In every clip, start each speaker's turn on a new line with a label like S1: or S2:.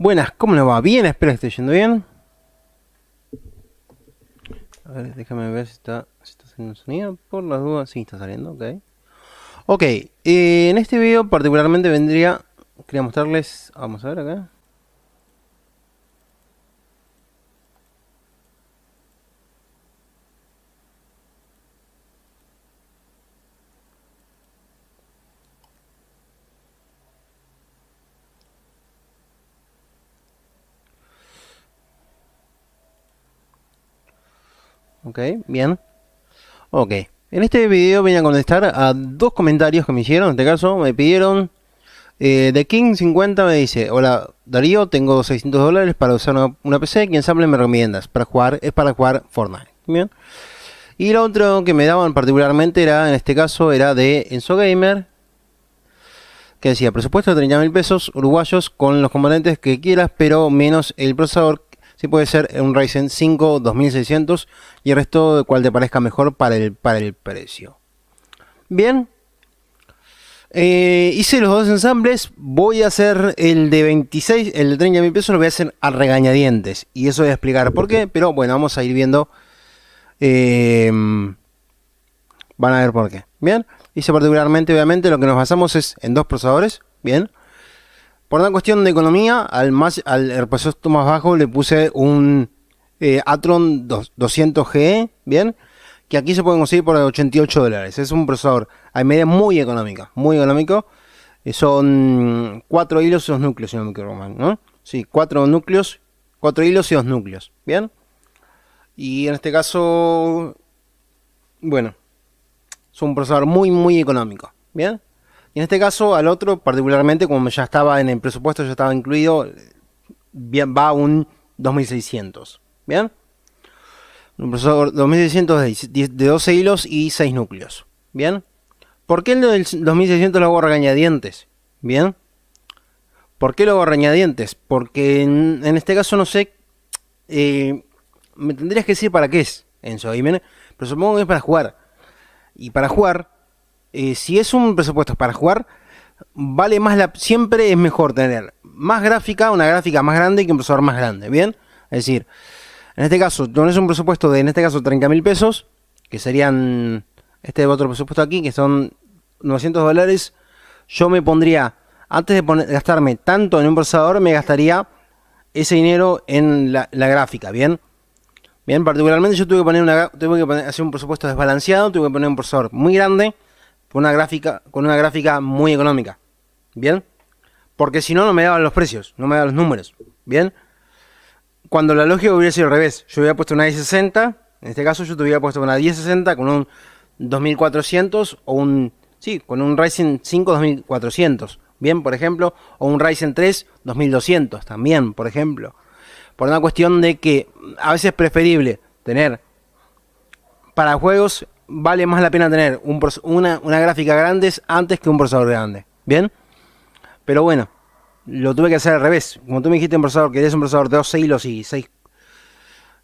S1: Buenas, ¿cómo le va? Bien, espero que esté yendo bien. A ver, déjame ver si está, si está saliendo sonido. Por las dudas, sí está saliendo, ok. Ok, eh, en este video particularmente vendría... Quería mostrarles... Vamos a ver acá. Ok, bien. Ok. En este video voy a contestar a dos comentarios que me hicieron. En este caso me pidieron... Eh, The King 50 me dice, hola Darío, tengo 600 dólares para usar una, PC, ¿quién sabe me recomiendas? Para jugar, es para jugar Fortnite. Bien. Y lo otro que me daban particularmente era, en este caso, era de Enzo Gamer, que decía, presupuesto de 30 mil pesos uruguayos con los componentes que quieras, pero menos el procesador sí puede ser un Ryzen 5 2600 y el resto de cual te parezca mejor para el, para el precio. Bien. Eh, hice los dos ensambles. Voy a hacer el de 26, el de 30 mil pesos lo voy a hacer a regañadientes. Y eso voy a explicar por qué. Pero bueno, vamos a ir viendo. Eh, van a ver por qué. Bien. Hice particularmente, obviamente, lo que nos basamos es en dos procesadores. Bien. Por una cuestión de economía, al, más, al más bajo le puse un eh, Atron 200GE, ¿bien? Que aquí se puede conseguir por 88 dólares. Es un procesador a media muy económica, muy económico. Eh, son 4 hilos y 2 núcleos, si no me equivoco ¿no? Sí, 4 núcleos, 4 hilos y 2 núcleos, ¿bien? Y en este caso, bueno, es un procesador muy, muy económico, ¿bien? En este caso, al otro, particularmente, como ya estaba en el presupuesto, ya estaba incluido, bien, va un 2600. ¿Bien? Un procesador 2600 de, 12 hilos y 6 núcleos. ¿Bien? ¿Por qué el del 2600 lo hago regañadientes? ¿Bien? ¿Por qué lo hago regañadientes? Porque en, este caso no sé. Eh, me tendrías que decir para qué es, Enzo. Pero supongo que es para jugar. Y para jugar, eh, si es un presupuesto para jugar, vale más la. Siempre es mejor tener más gráfica, una gráfica más grande que un procesador más grande, ¿bien? Es decir, en este caso, es un presupuesto de, en este caso, 30 mil pesos, que serían este otro presupuesto aquí, que son 900 dólares. Yo me pondría, antes de gastarme tanto en un procesador, me gastaría ese dinero en la, gráfica, ¿bien? Bien, particularmente yo tuve que poner una, tuve que hacer un presupuesto desbalanceado, tuve que poner un procesador muy grande con una gráfica, con una gráfica muy económica. ¿Bien? Porque si no, no me daban los precios, no me daban los números. ¿Bien? Cuando la lógica hubiera sido al revés, yo hubiera puesto una 1060, en este caso yo te hubiera puesto una 1060 con un 2400 o un, sí, con un Ryzen 5 2400, bien, por ejemplo, o un Ryzen 3 2200 también, por ejemplo. Por una cuestión de que a veces es preferible tener para juegos vale más la pena tener una, gráfica grande antes que un procesador grande. ¿Bien? Pero bueno, lo tuve que hacer al revés. Como tú me dijiste un procesador, querías un procesador de 12 hilos y 6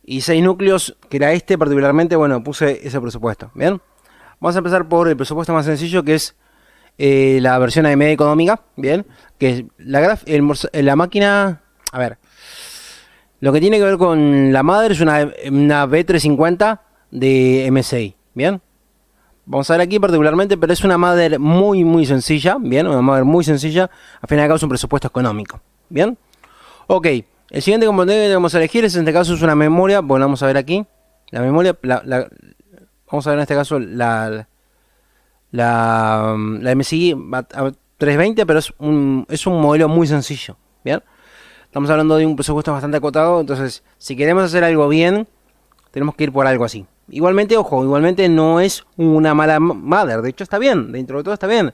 S1: y 6 núcleos, que era este particularmente, bueno, puse ese presupuesto. ¿Bien? Vamos a empezar por el presupuesto más sencillo, que es eh, la versión AMD económica. ¿Bien? Que la, la máquina... A ver. Lo que tiene que ver con la madre es una, una B350 de MSI. Bien. Vamos a ver aquí particularmente, pero es una madre muy, muy sencilla. Bien, una madre muy sencilla. A fin de cabo es un presupuesto económico. Bien. Ok. El siguiente componente que vamos a elegir es en este caso es una memoria. Bueno, vamos a ver aquí. La memoria, vamos a ver en este caso la, la, la MSI 320, pero es un, es un modelo muy sencillo. Bien. Estamos hablando de un presupuesto bastante acotado, entonces si queremos hacer algo bien, tenemos que ir por algo así. Igualmente, ojo, igualmente no es una mala mother. De hecho, está bien. Dentro de todo está bien.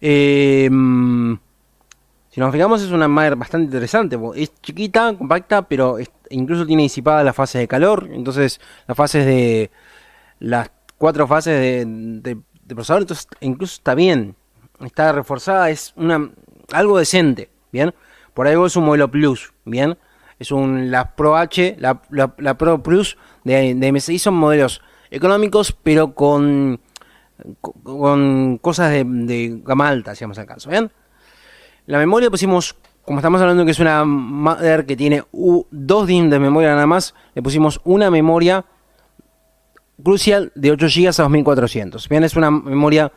S1: Em, si nos fijamos, es una madre bastante interesante. Es chiquita, compacta, pero incluso tiene disipada la fase de calor. Entonces, las fases de. Las cuatro fases de, procesador. Entonces, incluso está bien. Está reforzada. Es una algo decente. Bien. Por algo es un modelo Plus. Bien. Es un. La Pro H. La, la Pro Plus de, MSI son modelos económicos, pero con, con cosas de, gama alta, si vamos al caso. ¿Bien? La memoria pusimos como estamos hablando que es una Mother que tiene 2 DIM de memoria nada más, le pusimos una memoria Crucial de 8 GB a 2400. Bien, es una memoria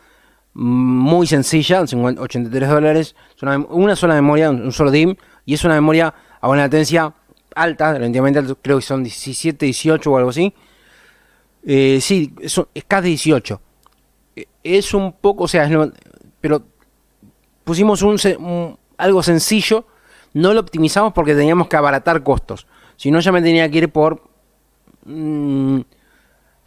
S1: muy sencilla, 83 dólares, es una, sola memoria, un solo DIM, y es una memoria a una latencia alta, relativamente alta, creo que son 17, 18 o algo así. Eh, sí, es, es casi 18. Eh, es un poco, o sea, pero pusimos un, algo sencillo, no lo optimizamos porque teníamos que abaratar costos. Si no, ya me tenía que ir por... Mm,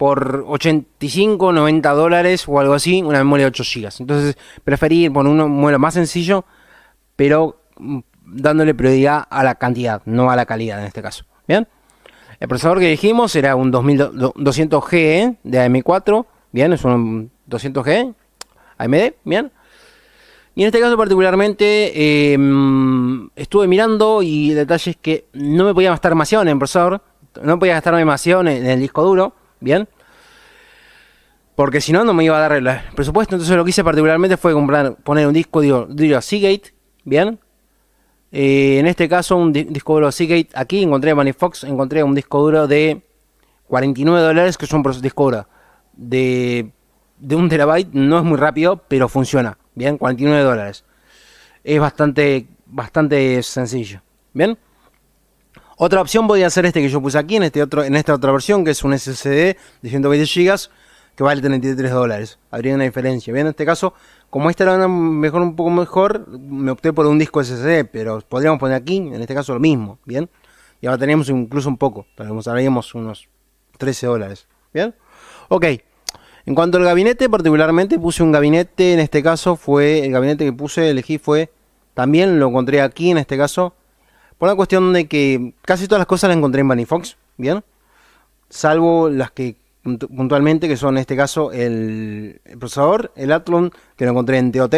S1: por 85, 90 dólares o algo así, una memoria de 8 GB. Entonces preferí ir por un modelo más sencillo, pero mm, dándole prioridad a la cantidad, no a la calidad en este caso. Bien. El procesador que dijimos era un 2200G de AM4. Bien, es un 200G AMD. Bien. Y en este caso particularmente em, estuve mirando y detalles que no me podía gastar demasiado en el procesador. No podía gastar demasiado en el disco duro. Bien. Porque si no, no me iba a dar el presupuesto. Entonces lo que hice particularmente fue comprar, poner un disco duro Seagate. Bien. Eh, en este caso, un disco duro Seagate. Aquí encontré Manifox. Encontré un disco duro de 49 dólares. Que es un disco duro de, de un terabyte. No es muy rápido, pero funciona. Bien, 49 dólares. Es bastante, bastante sencillo. Bien. Otra opción podría ser este que yo puse aquí, en, este otro, en esta otra versión, que es un SSD de 120 GB, que vale 33 dólares. Habría una diferencia. Bien, en este caso, como este era mejor, un poco mejor, me opté por un disco SSD, pero podríamos poner aquí, en este caso, lo mismo. Bien, y ahora tenemos incluso un poco, haríamos unos 13 dólares. Bien, ok. En cuanto al gabinete, particularmente puse un gabinete, en este caso fue, el gabinete que puse, elegí fue, también lo encontré aquí, en este caso, por una cuestión de que casi todas las cosas las encontré en Bunny Fox, ¿bien? Salvo las que puntualmente, que son en este caso el, procesador, el Athlon, que lo encontré en TOT,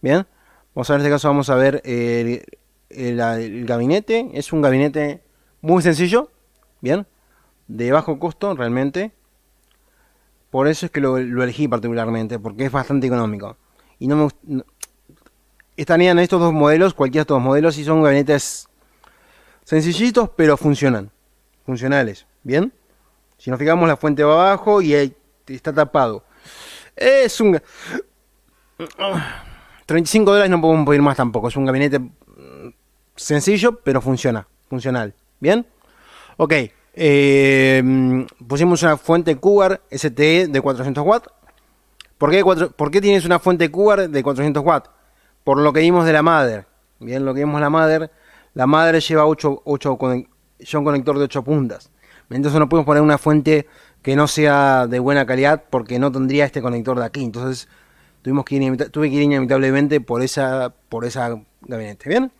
S1: ¿bien? Vamos a ver, en este caso vamos a ver el, gabinete. Es un gabinete muy sencillo, ¿bien? De bajo costo, realmente. Por eso es que lo, elegí particularmente, porque es bastante económico. Y no me estarían estos dos modelos, cualquiera de estos dos modelos, y son gabinetes Sencillitos, pero funcionan. Funcionales. ¿Bien? Si nos fijamos, la fuente va abajo y está tapado. Es un... 35 dólares no podemos pedir más tampoco. Es un gabinete sencillo, pero funciona. Funcional. ¿Bien? Ok. Eh, pusimos una fuente Cougar STE de 400 watts. ¿Por qué, ¿Por qué tienes una fuente Cougar de 400 watts? Por lo que vimos de la Mother. Bien, lo que vimos la Mother la madre lleva 8, 8 un conector de 8 puntas. Entonces no podemos poner una fuente que no sea de buena calidad porque no tendría este conector de aquí. Entonces tuvimos que ir, tuve que ir inevitablemente por esa, por esa gabinete. ¿Bien?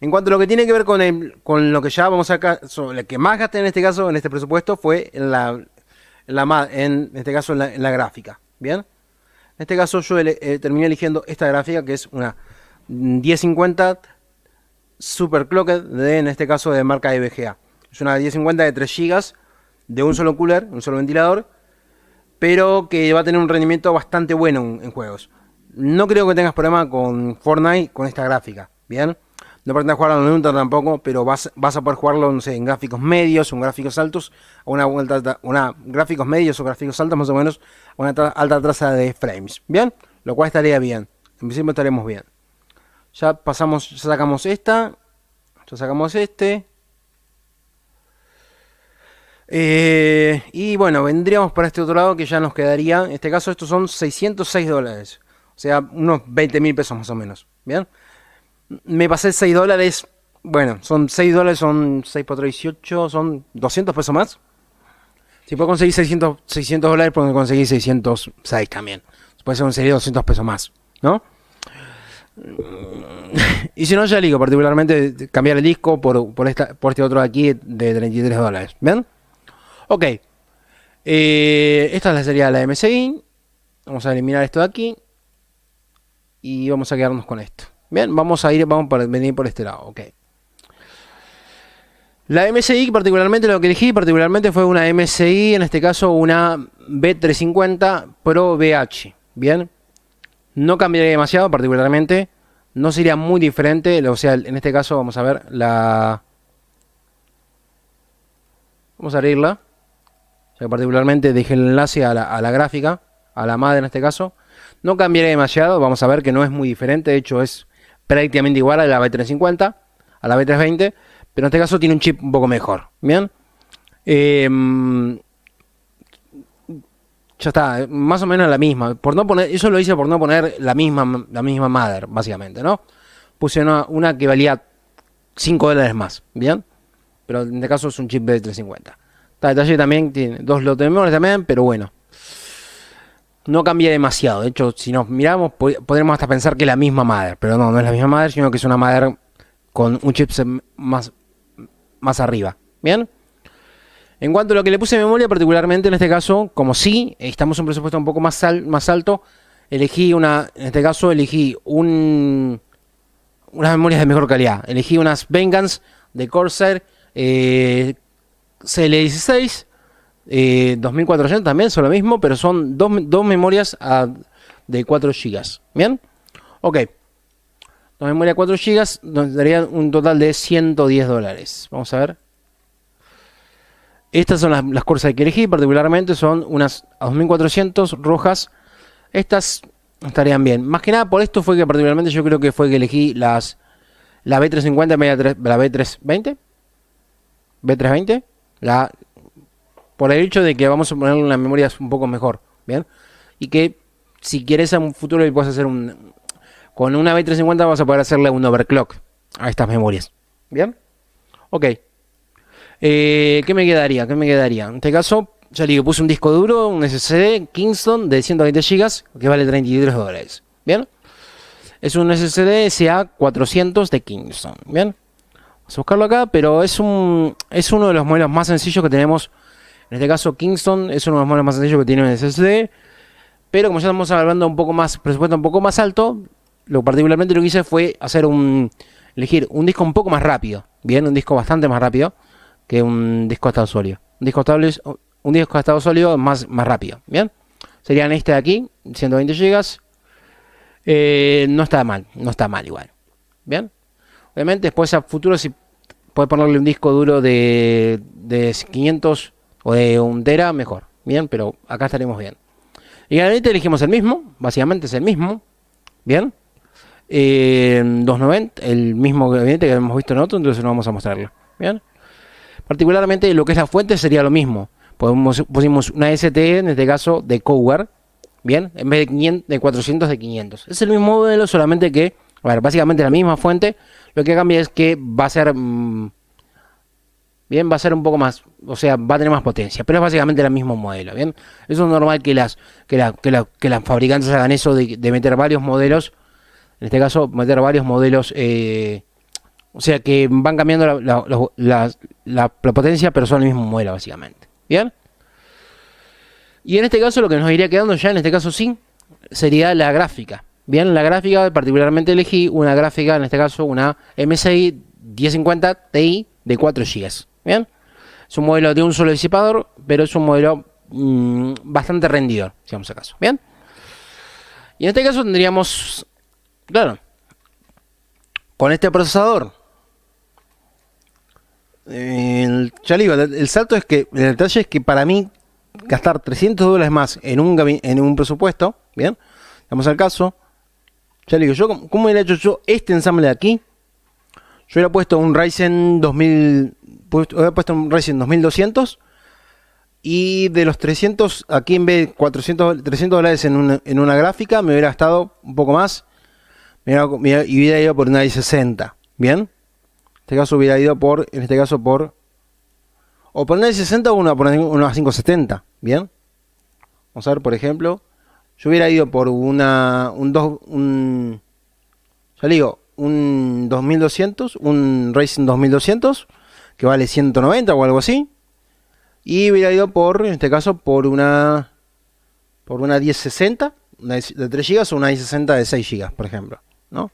S1: En cuanto a lo que tiene que ver con, el, con lo que ya vamos acá, lo que más gasté en este caso, en este presupuesto, fue en la, la en este caso en la, gráfica. ¿Bien? En este caso yo eh, terminé eligiendo esta gráfica que es una 1050 Super Clocked, de, en este caso de marca EVGA. Es una 1050 de 3 GB de un solo cooler, un solo ventilador, pero que va a tener un rendimiento bastante bueno en, juegos. No creo que tengas problema con Fortnite con esta gráfica, ¿bien? No pretendas jugarlo en un tampoco, pero vas, vas a poder jugarlo no sé, en gráficos medios en gráficos altos, o una, una gráficos medios o gráficos altos más o menos, una alta tasa de frames, ¿bien? Lo cual estaría bien. En principio estaremos bien. Ya pasamos, ya sacamos esta. Ya sacamos este. Eh, y bueno, vendríamos para este otro lado que ya nos quedaría. En este caso, estos son 606 dólares. O sea, unos 20 mil pesos más o menos. Bien. Me pasé 6 dólares. Bueno, son 6 dólares, son 6 por 3, 18, son 200 pesos más. Si puedo conseguir 600, 600 dólares, puedo conseguir 606 también. Puede ser conseguir 200 pesos más, ¿no? y si no, ya digo, particularmente cambiar el disco por, por este otro de aquí de 33 dólares. ¿Ven? Ok. Eh, esta sería la MSI. Vamos a eliminar esto de aquí. Y vamos a quedarnos con esto. Bien, vamos a ir, vamos a venir por este lado. Ok. La MSI, particularmente lo que elegí, particularmente fue una MSI, en este caso una B350 Pro VH. Bien. No cambiaría demasiado, particularmente. no sería muy diferente, o sea, en este caso vamos a ver la... Vamos a abrirla. Particularmente dejé el enlace a la, a la gráfica, a la madre en este caso. No cambiaré demasiado, vamos a ver que no es muy diferente, de hecho es prácticamente igual a la B350, a la B320, pero en este caso tiene un chip un poco mejor. Bien. Em, ya está, más o menos la misma. Por no poner, eso lo hice por no poner la misma, la misma básicamente, ¿no? Puse una, que valía 5 dólares más, ¿bien? Pero en este caso es un chip B350. Detalle también, tiene dos lotes también, pero bueno. No cambia demasiado. De hecho, si nos miramos, podremos hasta pensar que es la misma madre. Pero no, no es la misma madre, sino que es una madre con un chip más, más arriba. ¿Bien? En cuanto a lo que le puse memoria, particularmente en este caso, como sí, estamos en un presupuesto un poco más, más alto, elegí una, en este caso elegí un, unas memorias de mejor calidad. Elegí unas Vengeance de Corsair eh, CL16, eh, 2400 también, son lo mismo, pero son dos, dos memorias de 4 GB. ¿Bien? Ok. Dos memorias de 4 GB nos darían un total de 110 dólares. Vamos a ver. Estas son las, las que elegí, particularmente son unas 2400 rojas. Estas estarían bien. Más que nada por esto fue que particularmente yo creo que fue que elegí las la B350 en vez de la B320. B320. La, por el hecho de que vamos a ponerle una memoria un poco mejor. Bien. Y que si quieres en un futuro le puedes hacer un... Con una B350 vas a poder hacerle un overclock a estas memorias. Bien. Ok. Eh, ¿Qué me quedaría? ¿Qué me quedaría? En este caso, ya digo, puse un disco duro, un SSD Kingston de 120 GB que vale 33 dólares. ¿Bien? Es un SSD SA400 de Kingston. ¿Bien? Vamos a buscarlo acá, pero es, un, es uno de los modelos más sencillos que tenemos. En este caso, Kingston es uno de los modelos más sencillos que tiene un SSD. Pero como ya estamos hablando un poco más, presupuesto un poco más alto, lo particularmente lo que hice fue hacer un, elegir un disco un poco más rápido. Bien, un disco bastante más rápido que un disco estado sólido. Un disco estable, estado sólido más, más rápido. Bien, serían este de aquí, 120 GB. Eh, no está mal, no está mal igual. Bien, obviamente después a futuro si puede ponerle un disco duro de, de 500 o de un tera, mejor. Bien, pero acá estaremos bien. Y ahorita elegimos el mismo, básicamente es el mismo. Bien. Eh, 290, el mismo gabinete que hemos visto en otro, entonces no vamos a mostrarlo. Bien. Particularmente lo que es la fuente sería lo mismo. Podemos, pusimos una ST, en este caso, de Cower, bien, en vez de, 500, de 400 de 500. Es el mismo modelo, solamente que, a ver, básicamente la misma fuente. Lo que cambia es que va a ser, mm, bien, va a ser un poco más, o sea, va a tener más potencia, pero es básicamente el mismo modelo, bien. Eso es normal que las, que, la, que, la, las fabricantes hagan eso de, meter varios modelos, en este caso, meter varios modelos eh, o sea que van cambiando la, potencia, pero son el mismo modelo, básicamente. ¿Bien? Y en este caso, lo que nos iría quedando ya, en este caso sí, sería la gráfica. Bien, la gráfica, particularmente elegí una gráfica, en este caso una MSI 1050 Ti de 4 GB. Bien, es un modelo de un solo disipador, pero es un modelo mm, bastante rendidor, si vamos a caso. Bien, y en este caso tendríamos, claro, con este procesador el, ya digo, el, salto es que, el detalle es que para mí gastar 300 dólares más en un, en un presupuesto, bien, vamos al caso, ya digo, yo, ¿cómo hubiera hecho yo este ensamble de aquí? Yo hubiera puesto un Ryzen 2000, hubiera puesto un Ryzen 2200 y de los 300, aquí en vez de 400, 300 dólares en una, en gráfica, me hubiera gastado un poco más y hubiera ido por una i60, ¿bien? este caso hubiera ido por, en este caso por, o por una 60 o una, por una 570, ¿bien? Vamos a ver, por ejemplo, yo hubiera ido por una, un, dos, un, ya digo, un 2200, un Racing 2200, que vale 190 o algo así, y hubiera ido por, en este caso, por una, por una 1060, una de 3 GB o una 1060 de 6 GB, por ejemplo, ¿no?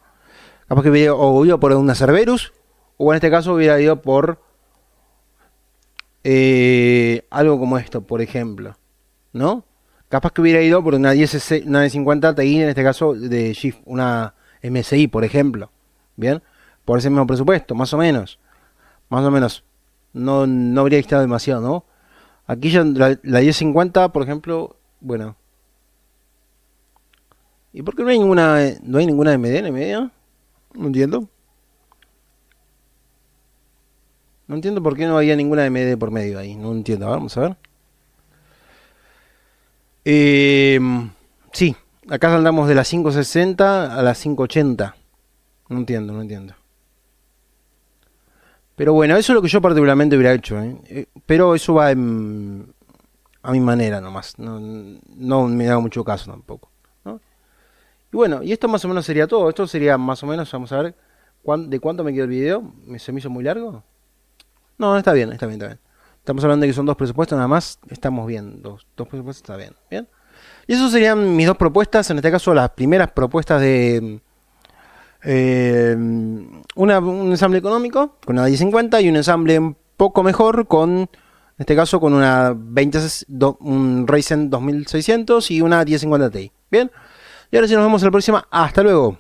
S1: Capaz que hubiera, o hubiera por una Cerberus, o en este caso hubiera ido por eh, algo como esto, por ejemplo. ¿No? Capaz que hubiera ido por una 10 una 50 Ti, en este caso de Shift, una MSI, por ejemplo. Bien, por ese mismo presupuesto, más o menos. Más o menos. No, no habría estado demasiado, ¿no? Aquí ya la, la 1050, por ejemplo, bueno. ¿Y por qué no hay ninguna, no hay ninguna MD en medio? No entiendo. No entiendo por qué no había ninguna MD por medio ahí. No entiendo. vamos a ver. Eh, sí, acá andamos de las 560 a las 580. No entiendo, no entiendo. Pero bueno, eso es lo que yo particularmente hubiera hecho. ¿eh? Eh, pero eso va a mi manera nomás. No, me da mucho caso tampoco. Y bueno, y esto más o menos sería todo. Esto sería más o menos, vamos a ver, ¿de cuánto me quedó el video? ¿Se me hizo muy largo? No, está bien, está bien, está bien. Estamos hablando de que son dos presupuestos, nada más estamos bien. Dos, presupuestos está bien. Bien. Y eso serían mis dos propuestas. En este caso, las primeras propuestas de eh, una, un ensamble económico con una 1050 y un ensamble un poco mejor con, en este caso, con una 20, un Ryzen 2600 y una 1050 Ti. Bien. Y ahora sí nos vemos en la próxima. Hasta luego.